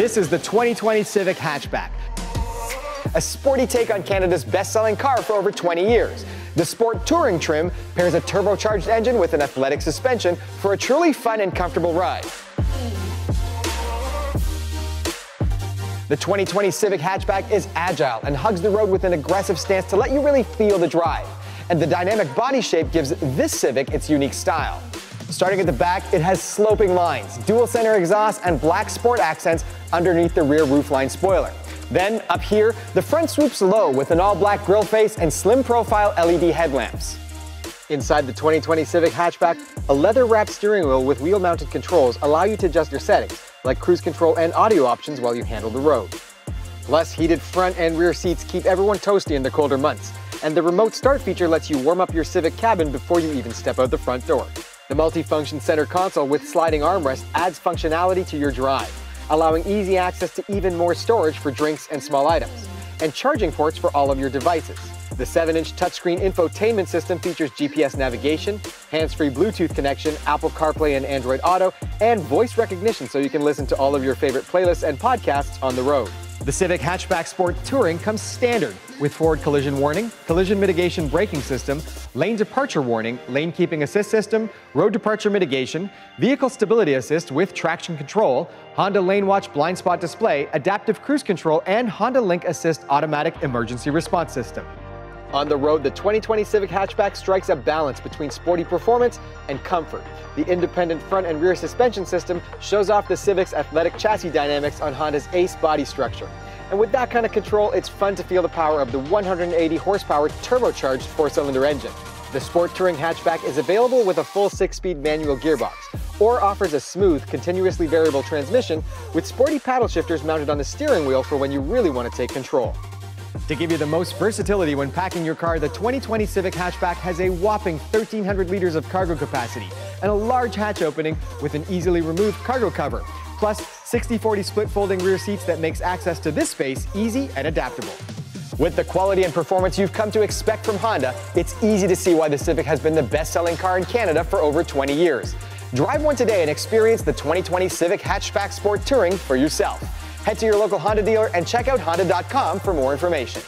This is the 2020 Civic Hatchback, a sporty take on Canada's best-selling car for over 20 years. The Sport Touring trim pairs a turbocharged engine with an athletic suspension for a truly fun and comfortable ride. The 2020 Civic hatchback is agile and hugs the road with an aggressive stance to let you really feel the drive. And the dynamic body shape gives this Civic its unique style. Starting at the back, it has sloping lines, dual center exhaust, and black sport accents underneath the rear roofline spoiler. Then, up here, the front swoops low with an all-black grille face and slim profile LED headlamps. Inside the 2020 Civic hatchback, a leather-wrapped steering wheel with wheel-mounted controls allow you to adjust your settings, like cruise control and audio options while you handle the road. Plus, heated front and rear seats keep everyone toasty in the colder months, and the remote start feature lets you warm up your Civic cabin before you even step out the front door. The multi-function center console with sliding armrest adds functionality to your drive, allowing easy access to even more storage for drinks and small items, and charging ports for all of your devices. The 7-inch touchscreen infotainment system features GPS navigation, hands-free Bluetooth connection, Apple CarPlay and Android Auto, and voice recognition so you can listen to all of your favorite playlists and podcasts on the road. The Civic Hatchback Sport Touring comes standard with forward collision warning, collision mitigation braking system, lane departure warning, lane keeping assist system, road departure mitigation, vehicle stability assist with traction control, Honda Lane Watch blind spot display, adaptive cruise control, and Honda Link Assist automatic emergency response system. On the road, the 2020 Civic hatchback strikes a balance between sporty performance and comfort. The independent front and rear suspension system shows off the Civic's athletic chassis dynamics on Honda's Ace body structure. And with that kind of control, it's fun to feel the power of the 180 horsepower turbocharged four-cylinder engine. The Sport Touring hatchback is available with a full six-speed manual gearbox, or offers a smooth, continuously variable transmission with sporty paddle shifters mounted on the steering wheel for when you really want to take control. To give you the most versatility when packing your car, the 2020 Civic Hatchback has a whopping 1,300 liters of cargo capacity and a large hatch opening with an easily removed cargo cover, plus 60-40 split folding rear seats that makes access to this space easy and adaptable. With the quality and performance you've come to expect from Honda, it's easy to see why the Civic has been the best-selling car in Canada for over 20 years. Drive one today and experience the 2020 Civic Hatchback Sport Touring for yourself. Head to your local Honda dealer and check out Honda.com for more information.